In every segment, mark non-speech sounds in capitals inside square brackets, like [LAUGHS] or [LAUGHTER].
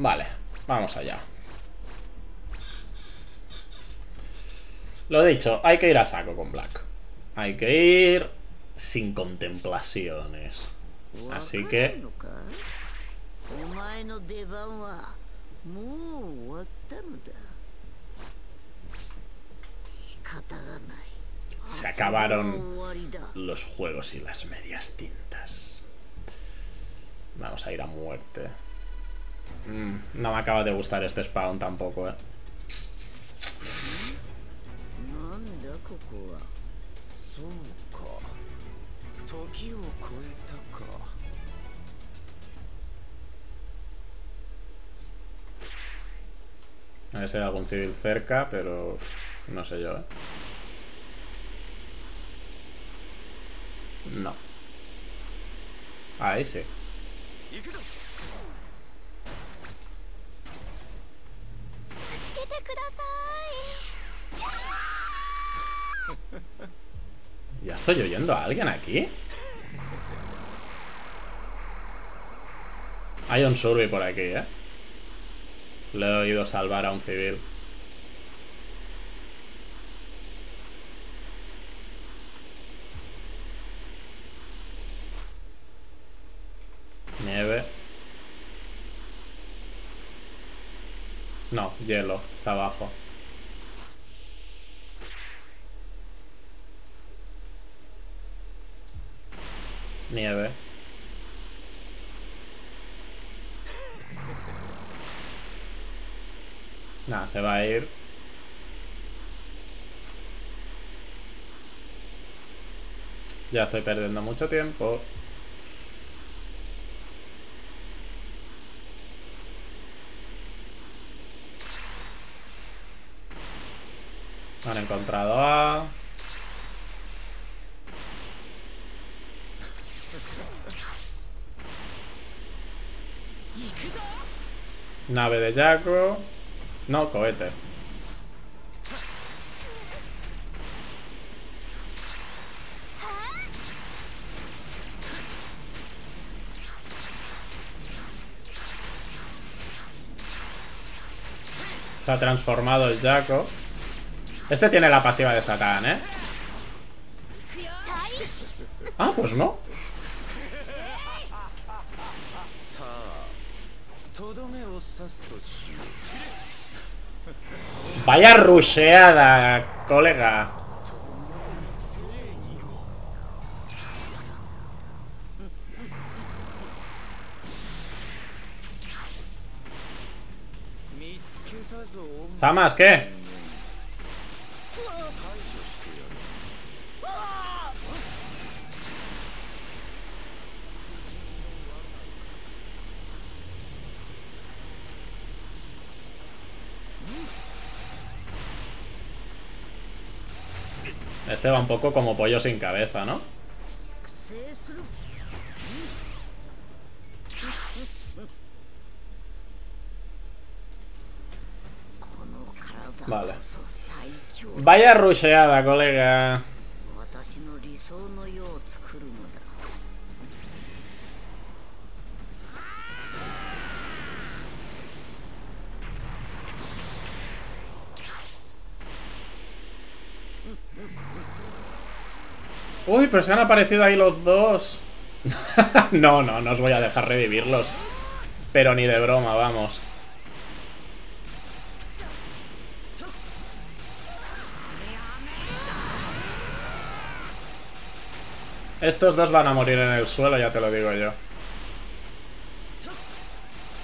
Vale, vamos allá. Lo dicho, hay que ir a saco con Black. Hay que ir sin contemplaciones. Así que... Se acabaron los juegos y las medias tintas. Vamos a ir a muerte. Mm, no me acaba de gustar este spawn tampoco, eh. A ver si hay algún civil cerca, pero no sé yo, ¿eh? No. Ahí sí. ¿Ya estoy oyendo a alguien aquí? Hay un survey por aquí, ¿eh? Le he oído salvar a un civil. Nieve. No, hielo. Está abajo. Nieve. [LAUGHS] Nada, se va a ir. Ya estoy perdiendo mucho tiempo. Han encontrado a... Nave de Jaco. No, cohete. Se ha transformado el Jaco. Este tiene la pasiva de Satán, ¿eh? Ah, pues no. [LAUGHS] Vaya rusheada, colega. Zamas, ¿qué? Este va un poco como pollo sin cabeza, ¿no? Vale. Vaya rusheada, colega. Uy, pero se han aparecido ahí los dos. [LAUGHS] no, no, no os voy a dejar revivirlos. Pero ni de broma, vamos. Estos dos van a morir en el suelo, ya te lo digo yo.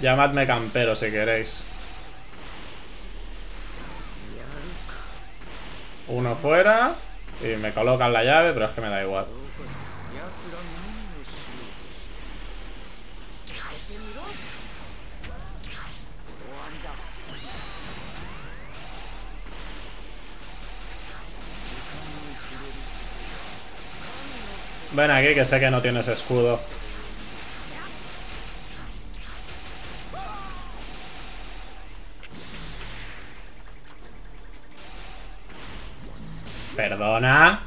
Llamadme campero si queréis. Uno fuera. Y me colocan la llave, pero es que me da igual. Ven aquí, que sé que no tienes escudo. Perdona.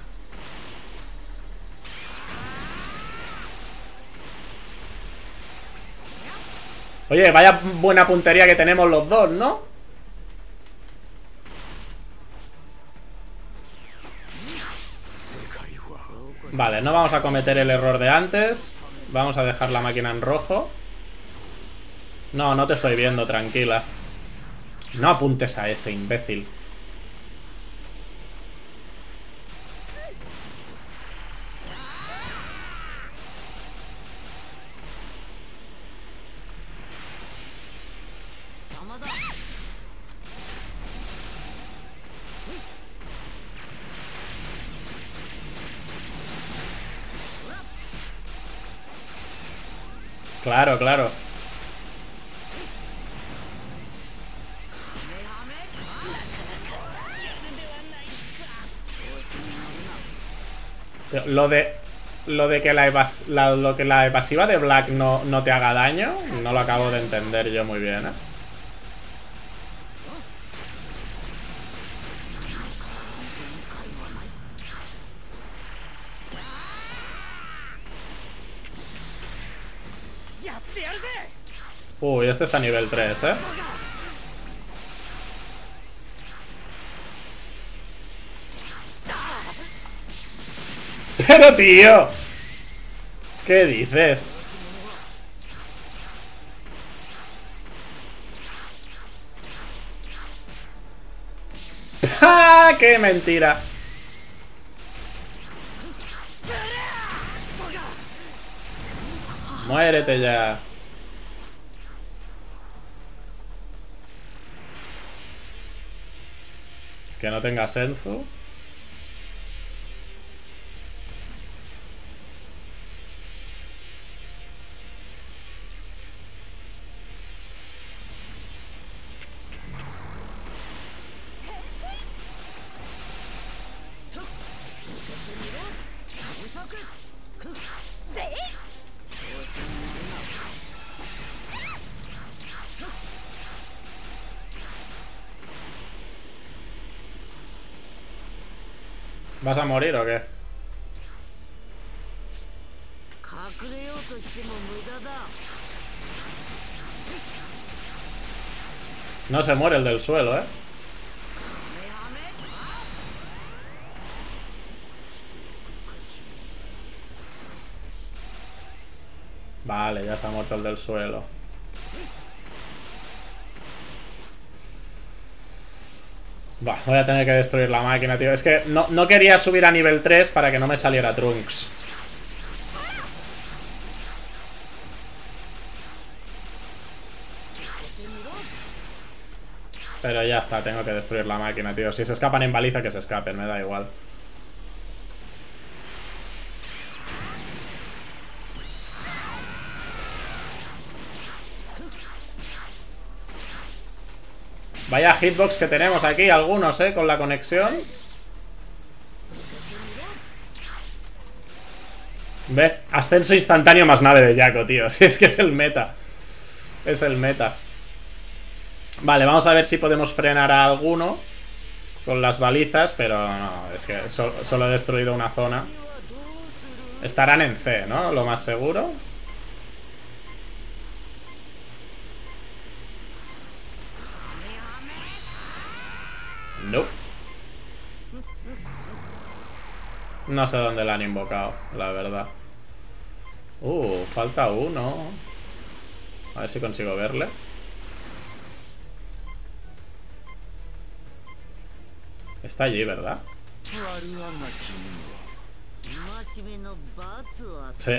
Oye, vaya buena puntería que tenemos los dos, ¿no? Vale, no vamos a cometer el error de antes Vamos a dejar la máquina en rojo No, no te estoy viendo, tranquila No apuntes a ese, imbécil Claro, claro. Lo de... Lo de que la, evasiva de Black no, no te haga daño, no lo acabo de entender yo muy bien, ¿eh? Uy, este está a nivel 3, ¿eh? Pero, tío ¿Qué dices? [LAUGHS] ¡Ah! ¡Qué mentira! Muérete ya Que no tenga senso. ¿Vas a morir o qué? No se muere el del suelo, ¿eh? Vale, ya se ha muerto el del suelo. Voy a tener que destruir la máquina, tío. Es que no, no quería subir a nivel 3 para que no me saliera Trunks. Pero ya está, tengo que destruir la máquina, tío. Si se escapan en baliza, que se escapen, me da igual. Vaya hitbox que tenemos aquí, algunos, ¿eh? Con la conexión. ¿Ves? Ascenso instantáneo más nave de Jaco, tío. [LAUGHS] Si es que es el meta. Es el meta. Vale, vamos a ver si podemos frenar a alguno con las balizas, pero no, es que solo he destruido una zona. Estarán en C, ¿no? Lo más seguro. No. No sé dónde la han invocado, la verdad. Uh, falta uno. A ver si consigo verle. Está allí, ¿verdad? Sí.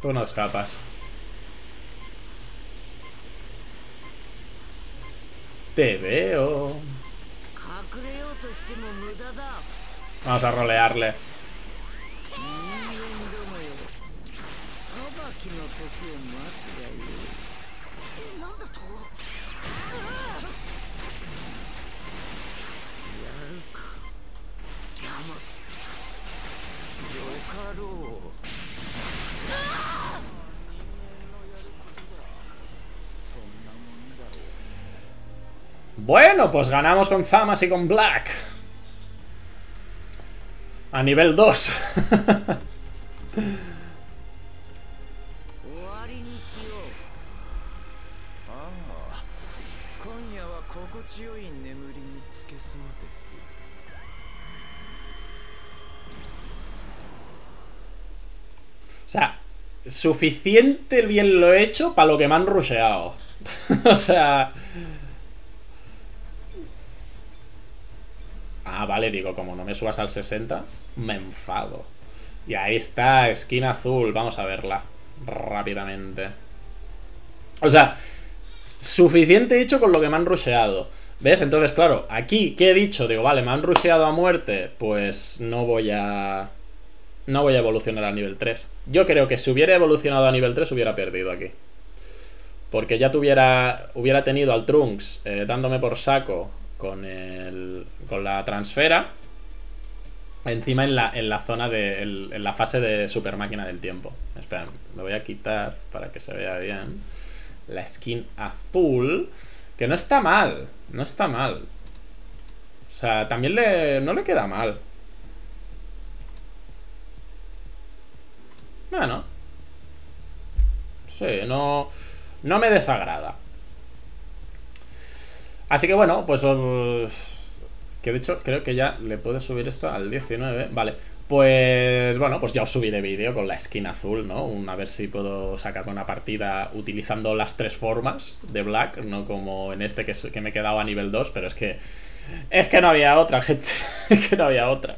Tú no escapas. Te veo. Vamos a rolearle. Bueno, pues ganamos con Zamas y con Black. A nivel 2. O sea, suficiente bien lo he hecho para lo que me han rusheado. [LAUGHS] o sea... vale, digo, como no me subas al 60, me enfado. Y ahí está, skin azul. Vamos a verla rápidamente. O sea, suficiente hecho con lo que me han rusheado. ¿Ves? Entonces, claro, aquí, ¿qué he dicho? Digo, vale, me han rusheado a muerte. Pues no voy a... No voy a evolucionar a nivel 3. Yo creo que si hubiera evolucionado a nivel 3 hubiera perdido aquí. Porque ya tuviera, hubiera tenido al Trunks eh, dándome por saco con, el, con la transfera. Encima en la, en la zona de. En, la fase de super máquina del tiempo. Espera, me voy a quitar para que se vea bien. La skin azul. Que no está mal. No está mal. O sea, también le. No le queda mal. Bueno. Sí, no. No me desagrada. Así que bueno, pues... que de hecho creo que ya le puedo subir esto al 19. Vale, pues bueno, pues ya os subiré vídeo con la skin azul, ¿no? A ver si puedo sacar una partida utilizando las tres formas de Black, no como en este que, que me quedaba a nivel 2, pero es que... Es que no había otra, gente. [LAUGHS] es que no había otra.